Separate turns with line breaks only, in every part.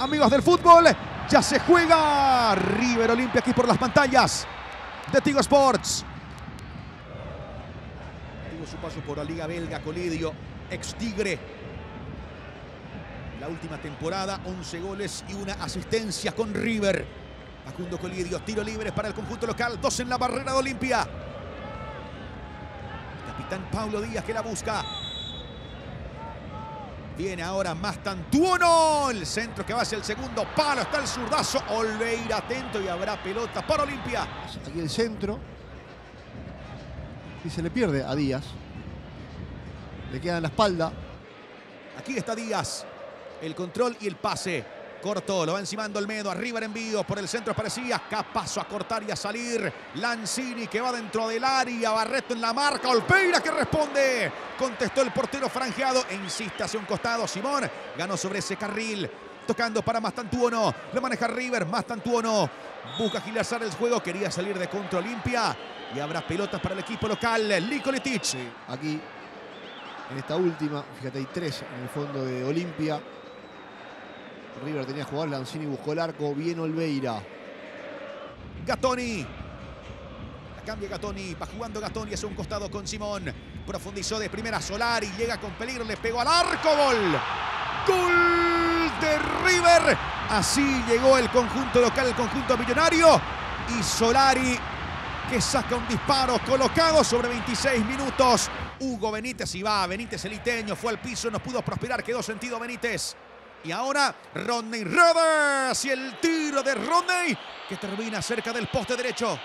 amigos del fútbol, ya se juega River Olimpia aquí por las pantallas de Tigo Sports. Tuvo su paso por la Liga Belga, Colidio, ex Tigre. La última temporada, 11 goles y una asistencia con River. Facundo Colidio, tiro libre para el conjunto local, dos en la barrera de Olimpia. capitán Pablo Díaz que la busca. Viene ahora Mastantuono. El centro que va hacia el segundo palo. Está el zurdazo. Olveira atento y habrá pelota para Olimpia.
Aquí el centro. Y se le pierde a Díaz. Le queda en la espalda.
Aquí está Díaz. El control y el pase. Corto, lo va encimando Olmedo, arriba el envío, por el centro parecía, Capazo a cortar y a salir, Lanzini que va dentro del área, Barreto en la marca, Olpeira que responde, contestó el portero franjeado e insiste hacia un costado, Simón ganó sobre ese carril, tocando para Mastantuono, lo maneja River, Mastantuono. Busca agilizar el juego, quería salir de contra Olimpia y habrá pelotas para el equipo local, Lico
Aquí, en esta última, fíjate, hay tres en el fondo de Olimpia, River tenía jugar, Lanzini buscó el arco, bien Olveira.
Gatoni. La cambia Gatoni, va jugando Gatoni hacia un costado con Simón. Profundizó de primera Solari, llega con peligro, le pegó al arco, gol. Gol de River. Así llegó el conjunto local, el conjunto millonario. Y Solari que saca un disparo colocado sobre 26 minutos. Hugo Benítez y va, Benítez eliteño, fue al piso, no pudo prosperar, quedó sentido Benítez. Y ahora Rodney Rivers y el tiro de Rodney que termina cerca del poste derecho.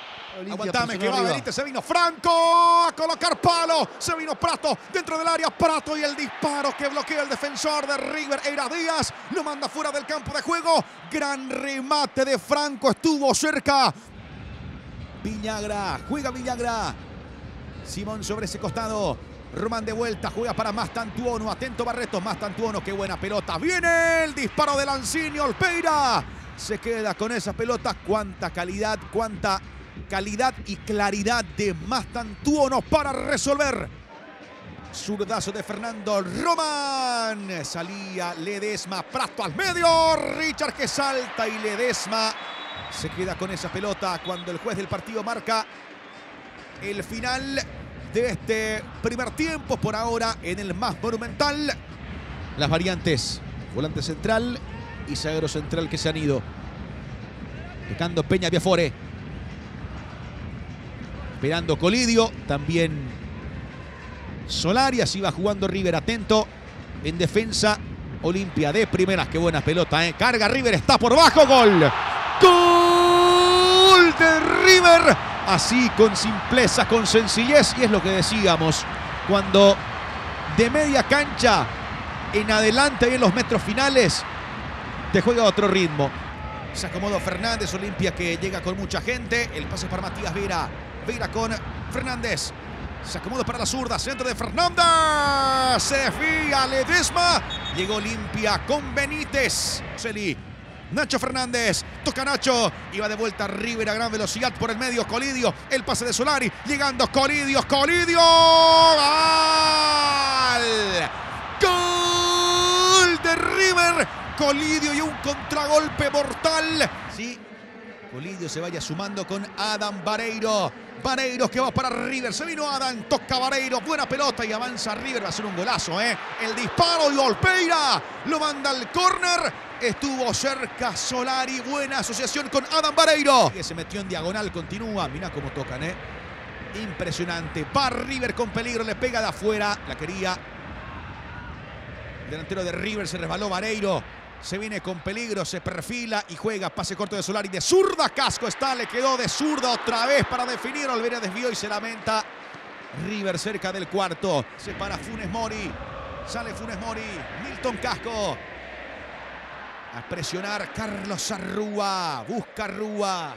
Aguantame que va Benítez, se vino Franco a colocar palo, se vino Prato dentro del área, Prato y el disparo que bloquea el defensor de River era Díaz, lo manda fuera del campo de juego, gran remate de Franco, estuvo cerca. Villagra, juega Villagra, Simón sobre ese costado, Román de vuelta, juega para Mastantuono. Atento Barreto, Mastantuono, qué buena pelota. Viene el disparo de Lanzini, Olpeira. Se queda con esa pelota. Cuánta calidad, cuánta calidad y claridad de Mastantuono para resolver. Zurdazo de Fernando Román. Salía Ledesma, Prato al medio. Richard que salta y Ledesma se queda con esa pelota cuando el juez del partido marca el final de este primer tiempo. Por ahora en el más monumental. Las variantes. Volante central y zaguero central que se han ido. Tocando Peña Biafore. Esperando Colidio. También Solari. Así va jugando River atento. En defensa. Olimpia de primeras. Qué buena pelota. ¿eh? Carga River. Está por bajo. Gol. Gol de River así con simpleza, con sencillez. Y es lo que decíamos, cuando de media cancha en adelante y en los metros finales, te juega otro ritmo. Se acomodó Fernández, Olimpia que llega con mucha gente. El pase para Matías Vera. Vera con Fernández. Se acomoda para la zurda, centro de Fernández. Se desvía Ledesma. Llegó Olimpia con Benítez. Celi Nacho Fernández, toca Nacho, iba de vuelta River a gran velocidad por el medio, Colidio, el pase de Solari, llegando Colidio, Colidio, ¡Gol! ¡Gol de River! Colidio y un contragolpe mortal. Sí, Colidio se vaya sumando con Adam Vareiro. Vareiro que va para River. Se vino Adam, toca Vareiro. Buena pelota y avanza River. Va a ser un golazo, ¿eh? El disparo y Olpeira lo manda al córner. Estuvo cerca Solari. Buena asociación con Adam Vareiro. Que se metió en diagonal. Continúa. Mira cómo tocan, ¿eh? Impresionante. Va River con peligro. Le pega de afuera. La quería. El delantero de River se resbaló Vareiro. Se viene con peligro, se perfila y juega. Pase corto de Solari de zurda. Casco está, le quedó de zurda otra vez para definir. Olvera desvió y se lamenta. River cerca del cuarto. Se para Funes Mori. Sale Funes Mori. Milton Casco. A presionar Carlos Arrúa. Busca Arrúa.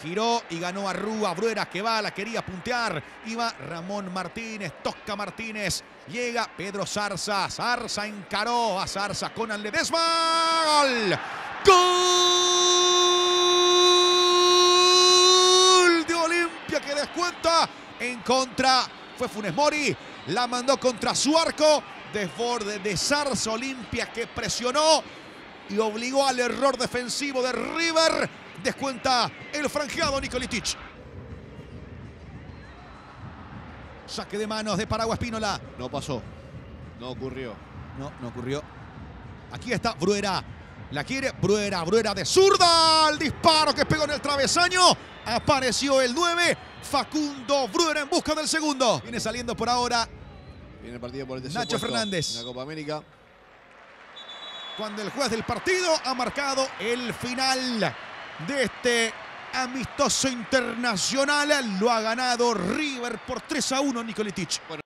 Giró y ganó a Rúa. Bruera que va, la quería puntear. Iba Ramón Martínez. Tosca Martínez. Llega Pedro Zarza. Zarza encaró a Zarza con Ledesma. ¡Gol! ¡Gol! De Olimpia que descuenta. En contra fue Funes Mori. La mandó contra su arco. Desborde de Zarza Olimpia que presionó y obligó al error defensivo de River. Descuenta el franjeado Nicolitic. Saque de manos de Paraguas Pínola.
No pasó. No ocurrió.
No, no ocurrió. Aquí está Bruera. La quiere Bruera, Bruera de zurda. El disparo que pegó en el travesaño. Apareció el 9. Facundo Bruera en busca del segundo. Viene saliendo por ahora
Viene el partido por el tercer
Nacho Fernández.
en la Copa América.
cuando el juez del partido ha marcado el final de este amistoso internacional. Lo ha ganado River por 3 a 1 Nicolitic.
Bueno,